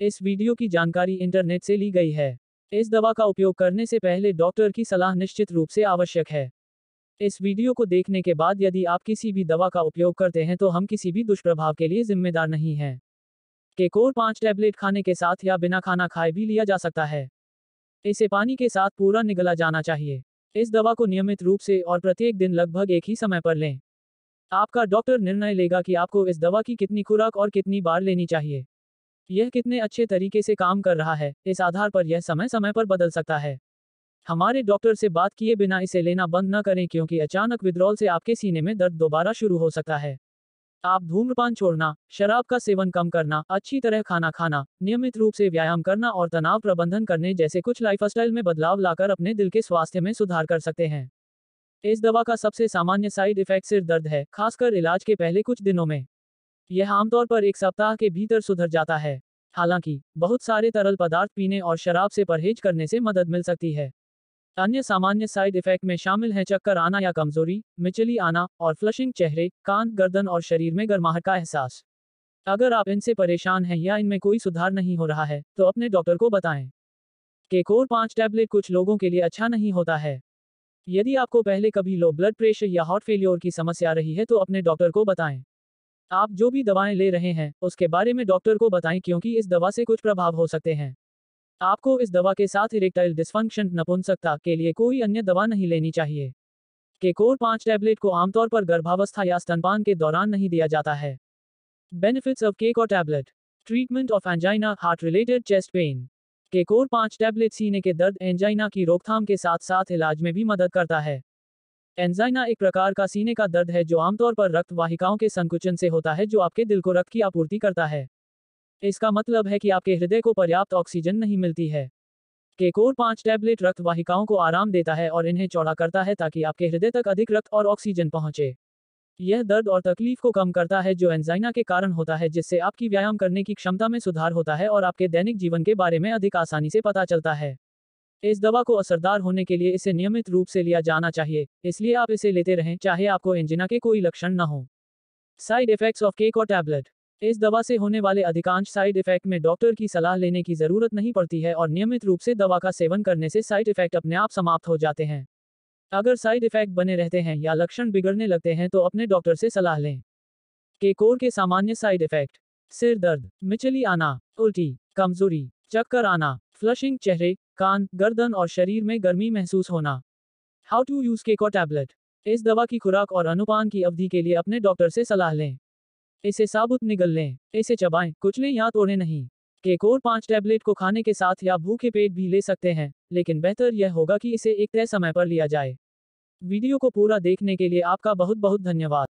इस वीडियो की जानकारी इंटरनेट से ली गई है। इस दवा का उपयोग करने से पहले डॉक्टर की सलाह निश्चित रूप से आवश्यक है। इस वीडियो को देखने के बाद यदि आप किसी भी दवा का उपयोग करते हैं तो हम किसी भी दुष्प्रभाव के लिए जिम्मेदार नहीं हैं। केकोर पाँच टैबलेट खाने के साथ या बिना खाना खाए भी लिया जा सकता है। इसे पानी के साथ पूरा निगला जाना चाहिए। इस दवा को नियमित रूप से और प्रत्येक दिन लगभग एक ही समय पर लें। आपका डॉक्टर निर्णय लेगा कि आपको इस दवा की कितनी खुराक और कितनी बार लेनी चाहिए। यह कितने अच्छे तरीके से काम कर रहा है, इस आधार पर यह समय समय पर बदल सकता है। हमारे डॉक्टर से बात किए बिना इसे लेना बंद न करें क्योंकि अचानक विद्रोल से आपके सीने में दर्द दोबारा शुरू हो सकता है। आप धूम्रपान छोड़ना, शराब का सेवन कम करना, अच्छी तरह खाना खाना, नियमित रूप से व्यायाम करना और तनाव प्रबंधन करने जैसे कुछ लाइफस्टाइल में बदलाव लाकर अपने दिल के स्वास्थ्य में सुधार कर सकते हैं। इस दवा का सबसे सामान्य साइड इफ़ेक्ट सिर दर्द है, खासकर इलाज के पहले कुछ दिनों में। यह आमतौर पर एक सप्ताह के भीतर सुधर जाता है। हालाँकि, बहुत सारे तरल पदार्थ पीने और शराब से परहेज करने से मदद मिल सकती है। अन्य सामान्य साइड इफ़ेक्ट में शामिल हैं चक्कर आना या कमज़ोरी, मिचली आना और फ्लशिंग चेहरे, कान, गर्दन और शरीर में गर्माहट का एहसास। अगर आप इनसे परेशान हैं या इनमें कोई सुधार नहीं हो रहा है तो अपने डॉक्टर को बताएँ। केकोर पाँच टैबलेट कुछ लोगों के लिए अच्छा नहीं होता है। यदि आपको पहले कभी लो ब्लड प्रेशर या हार्ट फेलियर की समस्या रही है तो अपने डॉक्टर को बताएँ। आप जो भी दवाएँ ले रहे हैं, उसके बारे में डॉक्टर को बताएँ क्योंकि इस दवा से कुछ प्रभाव हो सकते हैं। आपको इस दवा के साथ इरेक्टाइल डिस्फंक्शन नपुंसकता के लिए कोई अन्य दवा नहीं लेनी चाहिए। केकोर पाँच टैबलेट को आमतौर पर गर्भावस्था या स्तनपान के दौरान नहीं दिया जाता है। बेनिफिट्स ऑफ़ केक और tablet. Treatment of angina, heart related chest pain. केकोर पाँच टैबलेट सीने के दर्द एंजाइना की रोकथाम के साथ साथ इलाज में भी मदद करता है। एंजाइना एक प्रकार का सीने का दर्द है जो आमतौर पर रक्त वाहिकाओं के संकुचन से होता है जो आपके दिल को रक्त की आपूर्ति करता है। इसका मतलब है कि आपके हृदय को पर्याप्त ऑक्सीजन नहीं मिलती है। केकोर पाँच टैबलेट रक्त वाहिकाओं को आराम देता है और इन्हें चौड़ा करता है ताकि आपके हृदय तक अधिक रक्त और ऑक्सीजन पहुँचे। यह दर्द और तकलीफ़ को कम करता है जो एंजाइना के कारण होता है, जिससे आपकी व्यायाम करने की क्षमता में सुधार होता है और आपके दैनिक जीवन के बारे में अधिक आसानी से पता चलता है। इस दवा को असरदार होने के लिए इसे नियमित रूप से लिया जाना चाहिए, इसलिए आप इसे लेते रहें, चाहे आपको एंजिना के कोई लक्षण न हो। साइड इफेक्ट्स ऑफ़ केक और टैबलेट। इस दवा से होने वाले अधिकांश साइड इफ़ेक्ट में डॉक्टर की सलाह लेने की ज़रूरत नहीं पड़ती है और नियमित रूप से दवा का सेवन करने से साइड इफ़ेक्ट अपने आप समाप्त हो जाते हैं। अगर साइड इफ़ेक्ट बने रहते हैं या लक्षण बिगड़ने लगते हैं तो अपने डॉक्टर से सलाह लें। केकोर के सामान्य साइड इफ़ेक्ट। सिर दर्द, मिचली आना, उल्टी, कमज़ोरी, चक्कर आना, फ्लशिंग चेहरे कान, गर्दन और शरीर में गर्मी महसूस होना। हाउ टू यूज़ केको टैबलेट इस दवा की खुराक और अनुपान की अवधि के लिए अपने डॉक्टर से सलाह लें। इसे साबुत निगल लें, इसे चबाएँ, कुचलें या तोड़ें नहीं। केकोर पाँच टैबलेट को खाने के साथ या भूखे पेट भी ले सकते हैं, लेकिन बेहतर यह होगा कि इसे एक तय समय पर लिया जाए। वीडियो को पूरा देखने के लिए आपका बहुत बहुत धन्यवाद।